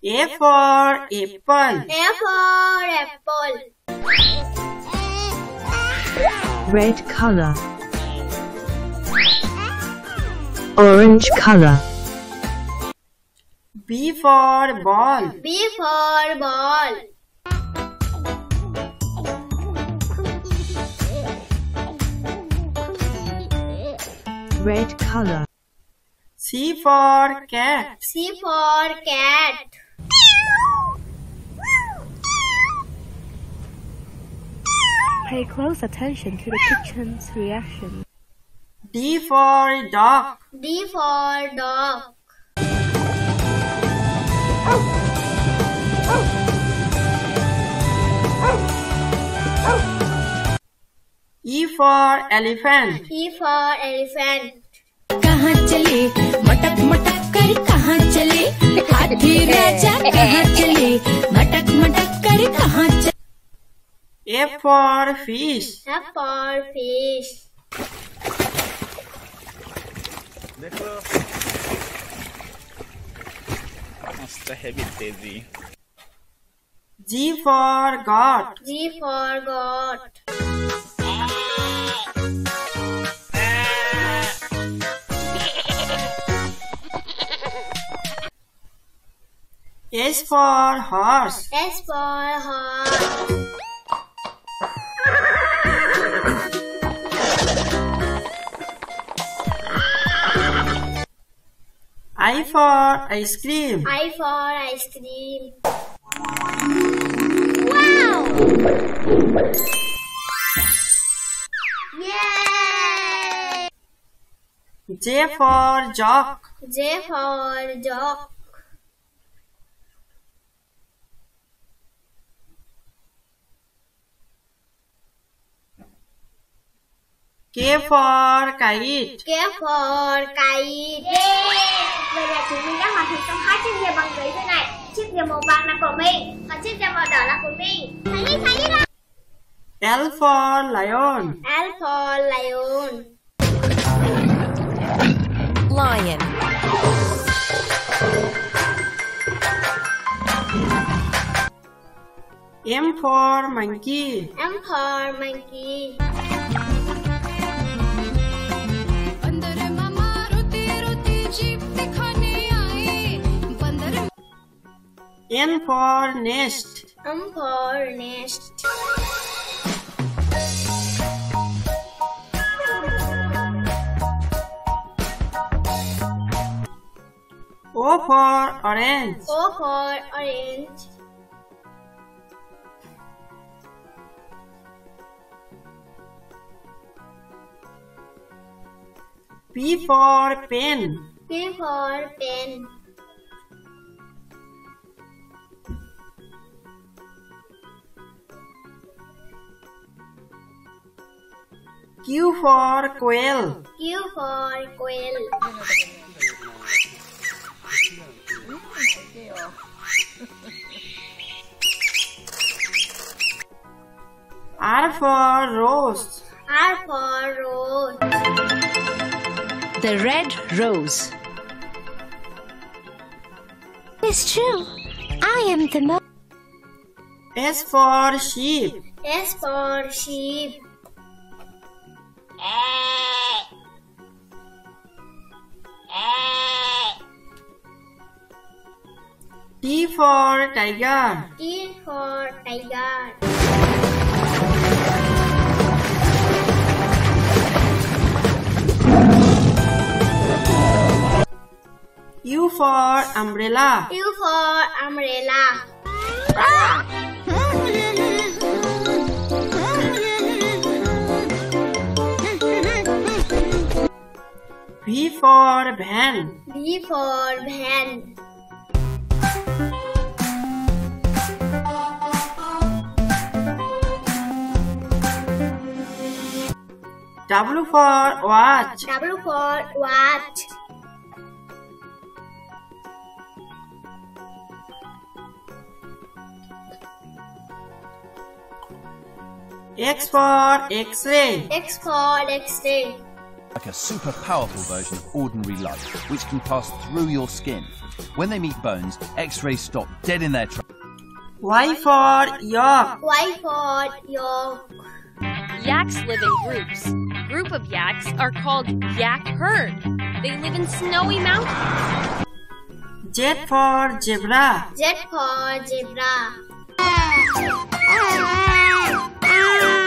A for apple. A for apple. red color orange color B for ball. B for ball. red color C for cat. C for cat. Pay close attention to the kitchen's reaction. D for dog. D for dog. E for elephant. E for elephant. कहाँ चले मटक मटक कर कहाँ चले हाथी राजा कहाँ चले F for fish. F for fish. मस्त हेवी तेजी G for goat. G for goat. S for horse. S for horse. I for ice cream. I for ice cream. Wow! Yay! J for jock. J for jock. K for kite. K for kite. Vậy là chúng mình đã hoàn thành xong hai chiếc diều bằng giấy thế này. Chiếc diều màu vàng là của mình, còn chiếc diều màu đỏ là của mình. Thấy đi, thấy đi nào. L for lion. L for lion. lion M for monkey. M for monkey. N for nest. M for nest. O for orange. O for orange. P for pen. P for pen. Q for quail. Q for quail. R for rose. R for rose. the red rose it's true I am the most S for sheep. S for sheep. T for tiger. T for tiger. U for umbrella. U for umbrella. V for van. V for van. W for watch. W for watch. X for X-ray. X for X-ray. Like a super powerful version of ordinary light, which can pass through your skin. When they meet bones, X-rays stop dead in their tracks. Y for York. Y for York. Yaks live in groups. Group of yaks are called yak herd. They live in snowy mountains. Z for Zebra. Z for Zebra. Ah, ah, ah,